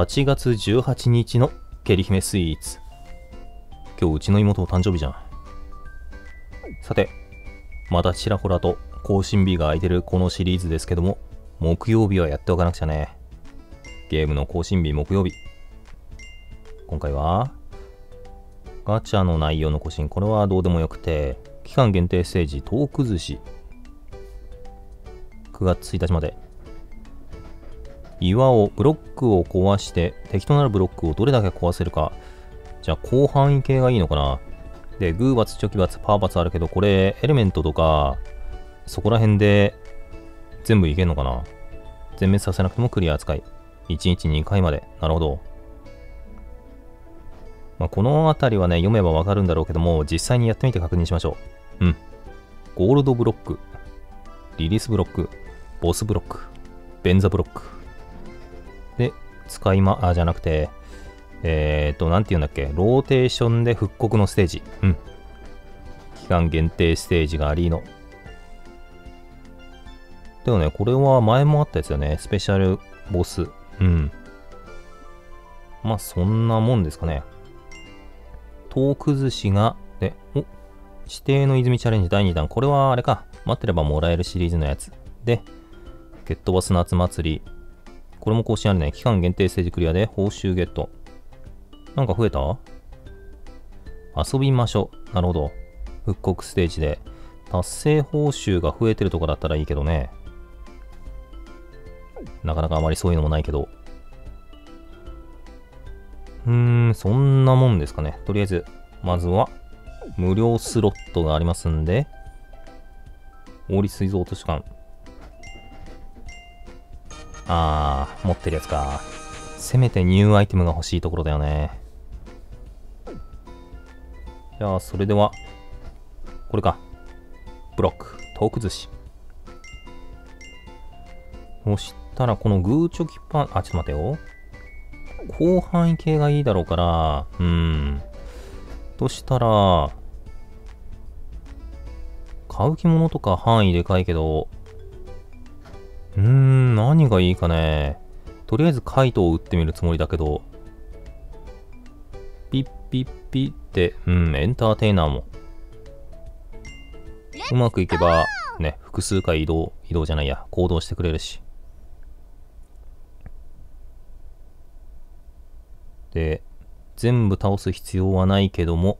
8月18日のケリ姫スイーツ。今日うちの妹お誕生日じゃん。さて、またちらほらと更新日が空いてるこのシリーズですけども、木曜日はやっておかなくちゃね。ゲームの更新日木曜日。今回は、ガチャの内容の更新。これはどうでもよくて、期間限定ステージ、トーク寿司。9月1日まで。岩を、ブロックを壊して、敵となるブロックをどれだけ壊せるか。じゃあ、広範囲系がいいのかなで、グーバツ、チョキバツ、パーバツあるけど、これ、エレメントとか、そこら辺で全部いけんのかな全滅させなくてもクリア扱い。1日2回まで。なるほど。まあ、この辺りはね、読めばわかるんだろうけども、実際にやってみて確認しましょう。うん。ゴールドブロック、リリースブロック、ボスブロック、ベンザブロック。使いま、あ、じゃなくて、えっ、ー、と、なんて言うんだっけ、ローテーションで復刻のステージ。うん。期間限定ステージがありの。でもね、これは前もあったやつよね。スペシャルボス。うん。まあ、そんなもんですかね。トーク寿司が、で、お指定の泉チャレンジ第2弾。これはあれか。待ってればもらえるシリーズのやつ。で、ゲットバス夏祭り。これも更新あるね。期間限定ステージクリアで報酬ゲット。なんか増えた？遊びましょう。なるほど。復刻ステージで。達成報酬が増えてるとかだったらいいけどね。なかなかあまりそういうのもないけど。うーん、そんなもんですかね。とりあえず、まずは、無料スロットがありますんで、王立水蔵図書館。あー、持ってるやつか。せめてニューアイテムが欲しいところだよね。じゃあ、それでは、これか。ブロック、トーク寿司。そしたら、このグーチョキパン、あ、ちょっと待てよ。広範囲系がいいだろうから、うん。としたら、買う着物とか範囲でかいけど、うーん、何がいいかね。とりあえずカイトを打ってみるつもりだけど、ピッピッピって、うん、エンターテイナーも。うまくいけば、ね、複数回移動、移動じゃないや、行動してくれるし。で、全部倒す必要はないけども、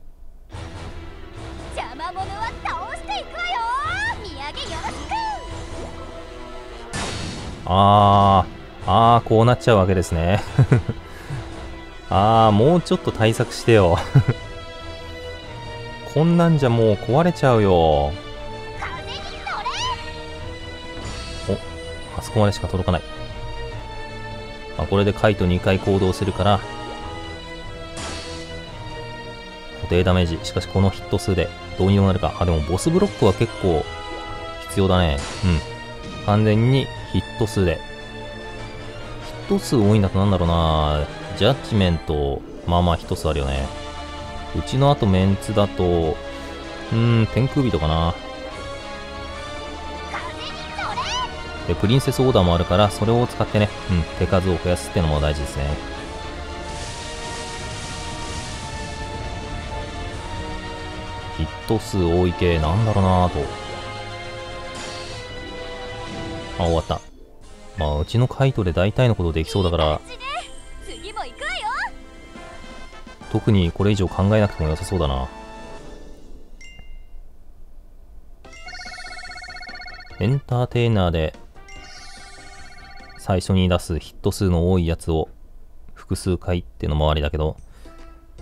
あー、あー、こうなっちゃうわけですね。あー、もうちょっと対策してよ。こんなんじゃもう壊れちゃうよ。お、あそこまでしか届かない。あ、これでカイト2回行動するから、固定ダメージ。しかしこのヒット数でどうにもなるか。あ、でもボスブロックは結構必要だね。うん。完全にヒット数で。ヒット数多いんだとなんだろうなジャッジメント、まあまあヒット数あるよね。うちの後メンツだと、うーん、天空人かな。で、プリンセスオーダーもあるから、それを使ってね、うん、手数を増やすってのも大事ですね。ヒット数多い系なんだろうなぁと。あ、終わった。まあ、うちのカイトで大体のことできそうだから、特にこれ以上考えなくても良さそうだな。エンターテイナーで、最初に出すヒット数の多いやつを複数回ってのもありだけど、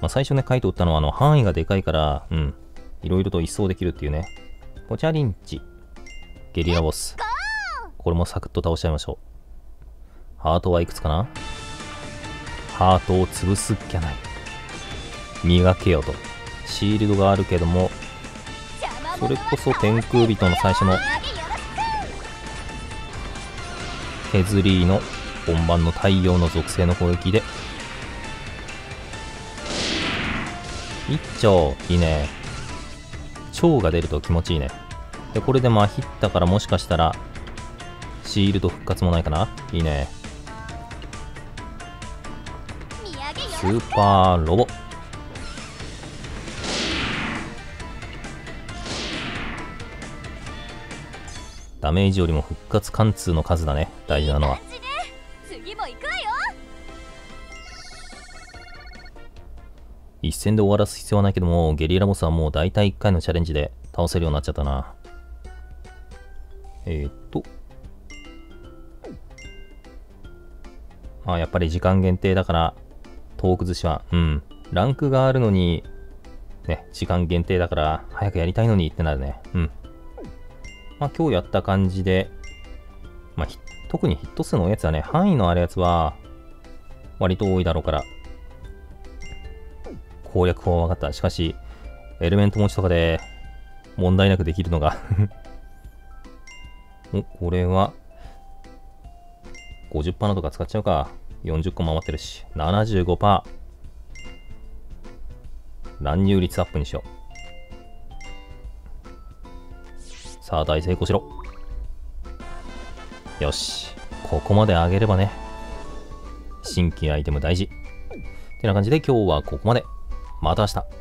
まあ、最初ね、カイト打ったのはあの範囲がでかいから、うん、いろいろと一掃できるっていうね。ポチャリンチ、ゲリラボス。これもサクッと倒しちゃいましょう。ハートはいくつかな？ハートを潰すっきゃない。磨けよと。シールドがあるけども、それこそ天空人の最初のヘズリーの本番の太陽の属性の攻撃で一丁いいね蝶が出ると気持ちいいねでこれでまあヒったからもしかしたらシールド復活もないかな？いいね。スーパーロボ。ダメージよりも復活貫通の数だね。大事なのは。一戦で終わらす必要はないけどもゲリラボスはもう大体1回のチャレンジで倒せるようになっちゃったな。えー、っとあやっぱり時間限定だから遠く寿司はうん。ランクがあるのにね時間限定だから早くやりたいのにってなるね。うん。まあ今日やった感じでまあ特にヒット数のやつはね範囲のあるやつは割と多いだろうから。攻略法は分かった。しかし、エレメント持ちとかで問題なくできるのが。お、これは、50%のとか使っちゃうか。40個も余ってるし。75%。乱入率アップにしよう。さあ、大成功しろ。よし。ここまで上げればね。新規アイテム大事。ってな感じで今日はここまで。また明日。